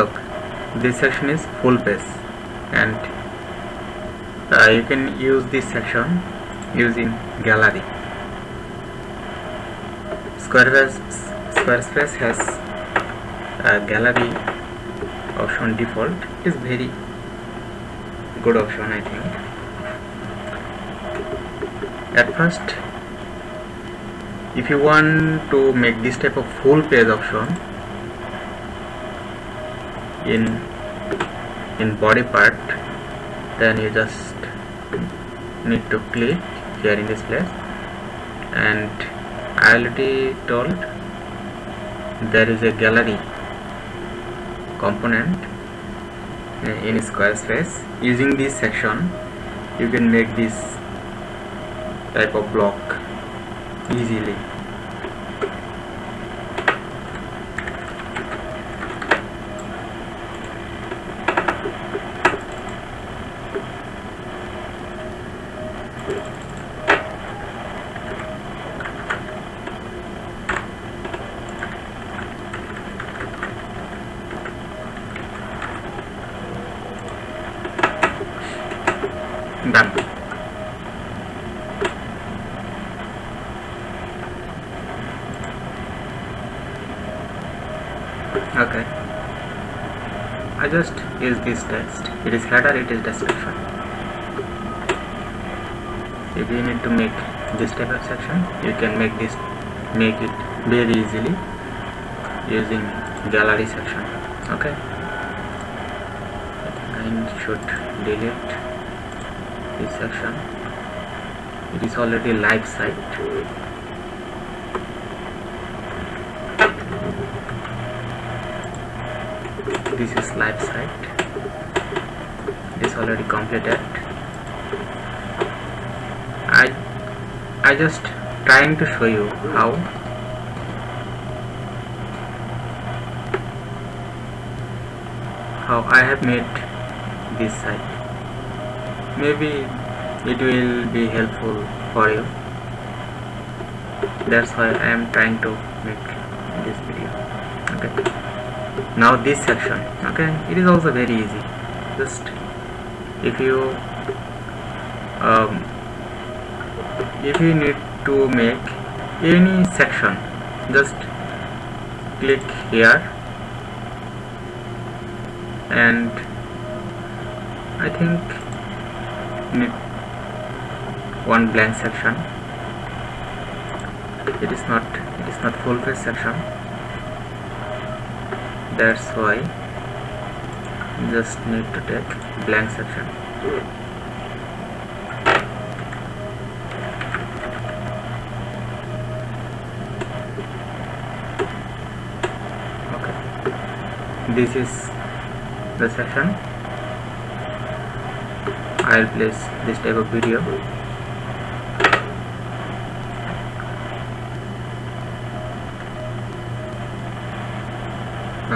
look. This section is full page and uh, you can use this section using gallery. Squarespace, Squarespace has a gallery option default. Is very good option I think. At first if you want to make this type of full page option in in body part then you just need to click here in this place. And I already told there is a gallery component in Squarespace using this section you can make this type of block easily done. Okay. I just use this text it is header it is description if you need to make this type of section you can make this make it very easily using gallery section. Okay. I should delete this section it is already live site. This is live site. It is already completed. I I just trying to show you how. How I have made this site maybe it will be helpful for you. That's why I am trying to make this video. Okay. Now this section. Okay. It is also very easy. Just if you um, if you need to make any section just click here. And I think one blank section. It is not it is not full face section. That's why just need to take blank section. Okay. This is the section I'll place this type of video.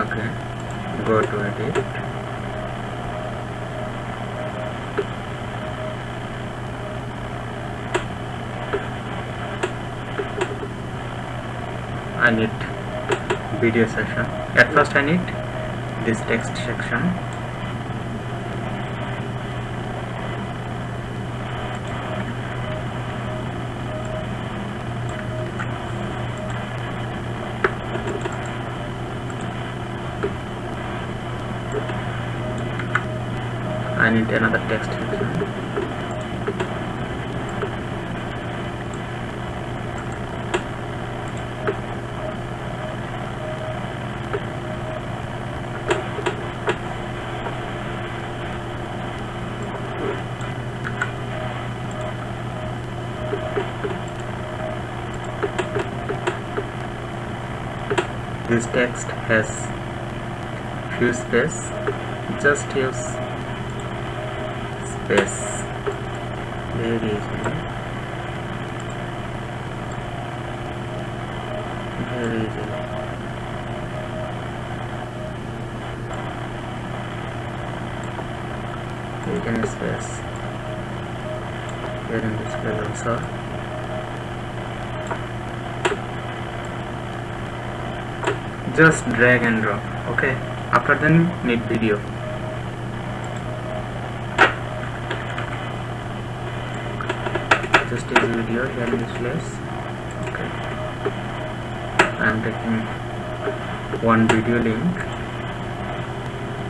Okay go to edit. I need video section at first I need this text section I need another text. This text has few space. Just use very easily you can space. Here in this place also just drag and drop okay? After then need video use video here in okay. I am taking one video link.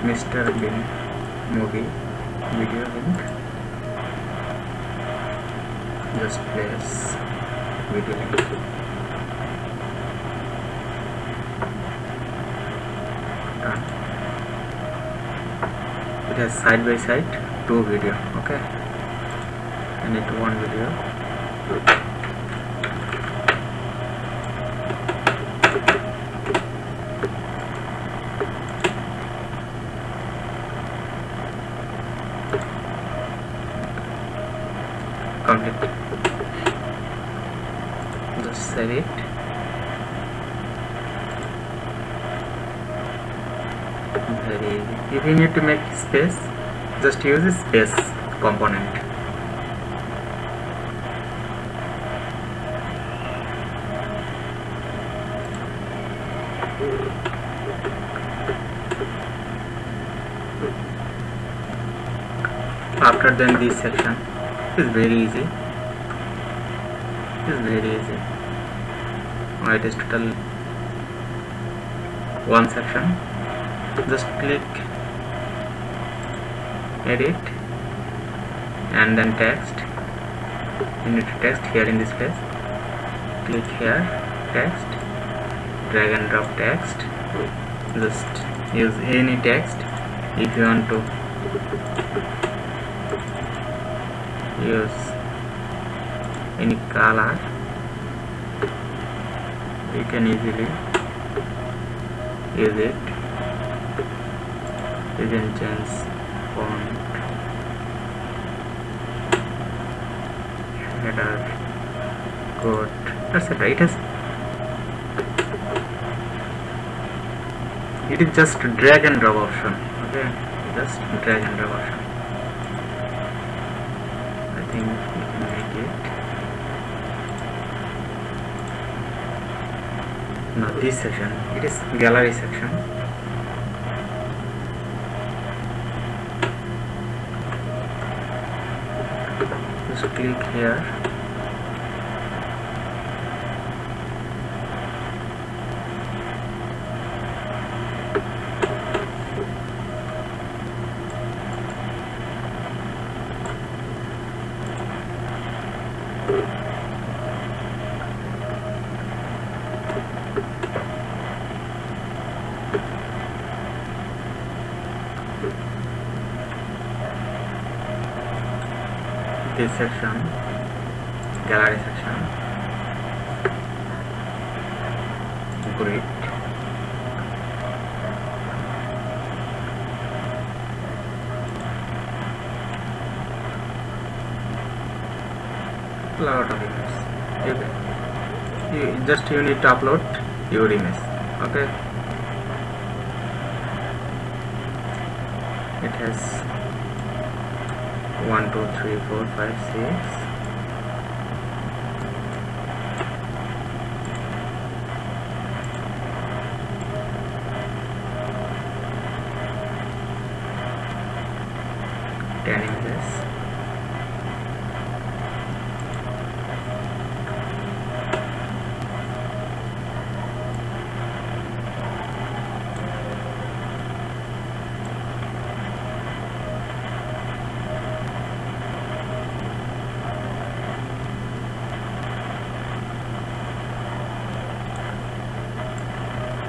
Mr. Bean movie video link. Just place video link. Done. It has side by side two video okay? I need one video complete. Just save it very easy if you need to make space just use a space component after then this section. Is very easy. Is very easy. It is total one section. Just click edit and then text. You need to text here in this place. Click here text. Drag and drop text. Just use any text if you want to use any color? You can easily use it. You can change font header code etc it has it is just drag and drop option okay? Just drag and drop option Make now this section. It is gallery section. Just click here this section. Gallery section. Grid lot of images. You, you just you need to upload your image. Okay. It has one two three four five six. Ten images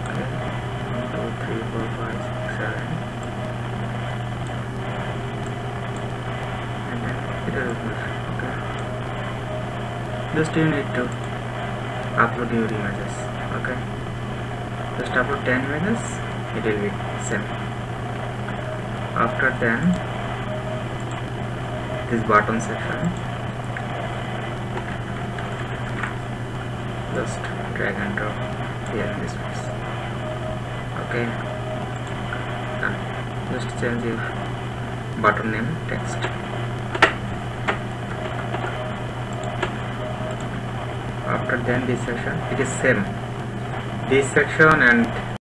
Okay. One, two, three, four, five, six, seven. And then it will open. Okay. Just you need to upload your images. Okay. Just upload 10 images. It will be same. After then, this bottom section. Just drag and drop here in this place okay done just change your button name text after then this section it is same. This section and